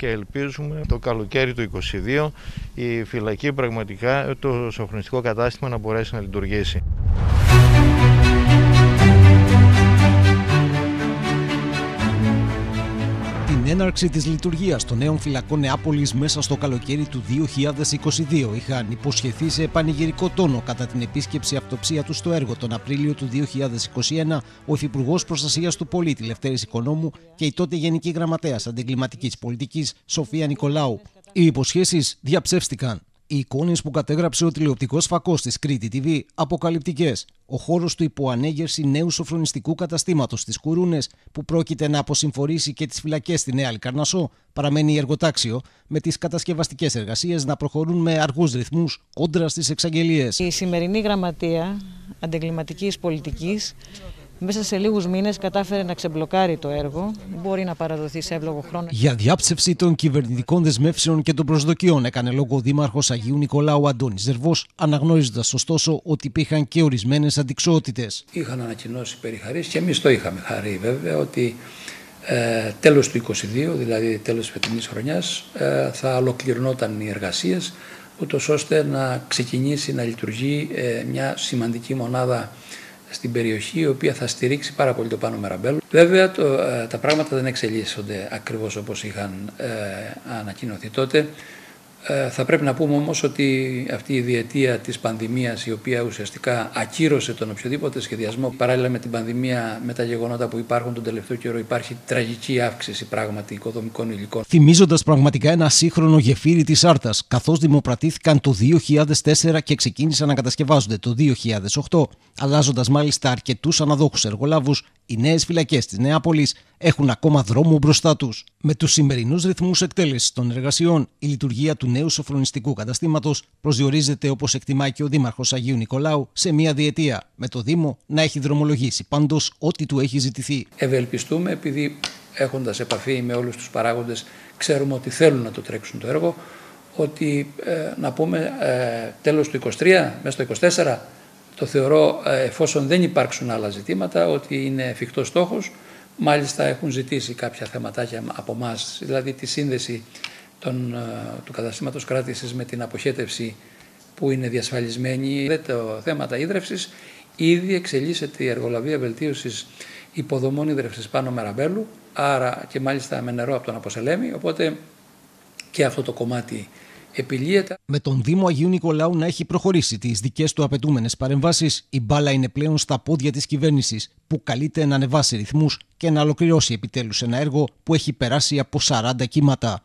και ελπίζουμε το καλοκαίρι του 2022 η φυλακή πραγματικά το σοφρονιστικό κατάστημα να μπορέσει να λειτουργήσει. Έναρξη της λειτουργίας των νέων φυλακών Νεάπολης μέσα στο καλοκαίρι του 2022 είχαν υποσχεθεί σε πανηγυρικό τόνο κατά την επίσκεψη αυτοψία τους στο έργο τον Απρίλιο του 2021 ο Υφυπουργός Προστασίας του Πολίτη Λευτέρης Οικονόμου και η τότε Γενική Γραμματέας Αντιγκληματικής Πολιτικής Σοφία Νικολάου. Οι υποσχέσεις διαψεύστηκαν. Οι εικόνες που κατέγραψε ο τηλεοπτικός φακός της Κρήτη TV αποκαλυπτικές. Ο χώρος του υποανέγερση νέου σοφρονιστικού καταστήματος στις Κουρούνες, που πρόκειται να αποσυμφορήσει και τις φυλακές στη Νέα Λικαρνασό, παραμένει εργοτάξιο, με τις κατασκευαστικές εργασίες να προχωρούν με αργούς ρυθμούς κόντρα στις εξαγγελίες. Η σημερινή γραμματεία αντεγκληματικής πολιτικής μέσα σε λίγους μήνες κατάφερε να ξεμπλοκάρει το έργο, μπορεί να παραδοθεί σε εύλογο χρόνο. Για διάψευση των κυβερνητικών δεσμεύσεων και των προσδοκιών έκανε λόγο ο Δήμαρχος Αγίου Νικολάου Αντώνης Ζερβός, αναγνωρίζοντας ωστόσο ότι υπήρχαν και ορισμένες αντικσότητες. Είχαν ανακοινώσει περιχαρείς και εμείς το είχαμε χαρεί βέβαια ότι ε, τέλος του 2022, δηλαδή τέλος της φετινής χρονιάς, ε, θα ολοκληρωνόταν οι εργασίες ούτως ώστε να ξεκινήσει να λειτουργεί ε, μια σημαντική μονάδα στην περιοχή η οποία θα στηρίξει πάρα πολύ το Πάνο Μεραμπέλο. Βέβαια το, ε, τα πράγματα δεν εξελίσσονται ακριβώς όπως είχαν ε, ανακοινωθεί τότε. Ε, θα πρέπει να πούμε όμως ότι αυτή η διετία της πανδημίας η οποία ουσιαστικά ακύρωσε τον οποιοδήποτε σχεδιασμό παράλληλα με την πανδημία, με τα γεγονότα που υπάρχουν τον τελευταίο καιρό υπάρχει τραγική αύξηση πράγματι οικοδομικών υλικών. Θυμίζοντας πραγματικά ένα σύγχρονο γεφύρι της Άρτας καθώς δημοπρατήθηκαν το 2004 και ξεκίνησαν να κατασκευάζονται το 2008 αλλάζοντας μάλιστα αρκετούς αναδόχους εργολάβους οι νέες φυλακές της Νεάπολης έχουν ακόμα δρόμο μπροστά τους. Με τους σημερινούς ρυθμούς εκτέλεσης των εργασιών, η λειτουργία του νέου σοφρονιστικού καταστήματος προσδιορίζεται όπως εκτιμάει και ο Δήμαρχος Αγίου Νικολάου σε μία διετία, με το Δήμο να έχει δρομολογήσει πάντως ό,τι του έχει ζητηθεί. Ευελπιστούμε, επειδή έχοντας επαφή με όλους τους παράγοντες, ξέρουμε ότι θέλουν να το τρέξουν το έργο, ότι ε, να πούμε ε, τέλος του 23, μέσα στο 24 το θεωρώ ε, εφόσον δεν υπάρξουν άλλα ζητήματα ότι είναι εφικτός στόχος. Μάλιστα έχουν ζητήσει κάποια θεματάκια από εμά, δηλαδή τη σύνδεση των, ε, του καταστήματος κράτησης με την αποχέτευση που είναι διασφαλισμένη. Το θέματα ίδρυυσης ήδη εξελίσσεται η εργολαβία βελτίωσης υποδομών ίδρυυσης πάνω Μεραμπέλου, άρα και μάλιστα με νερό από τον Αποσελέμη, οπότε και αυτό το κομμάτι επιλύεται. Με τον Δήμο Αγίου Νικολάου να έχει προχωρήσει τις δικές του απαιτούμενες παρεμβάσεις, η μπάλα είναι πλέον στα πόδια της κυβέρνησης, που καλείται να ανεβάσει ρυθμούς και να ολοκληρώσει επιτέλους ένα έργο που έχει περάσει από 40 κύματα.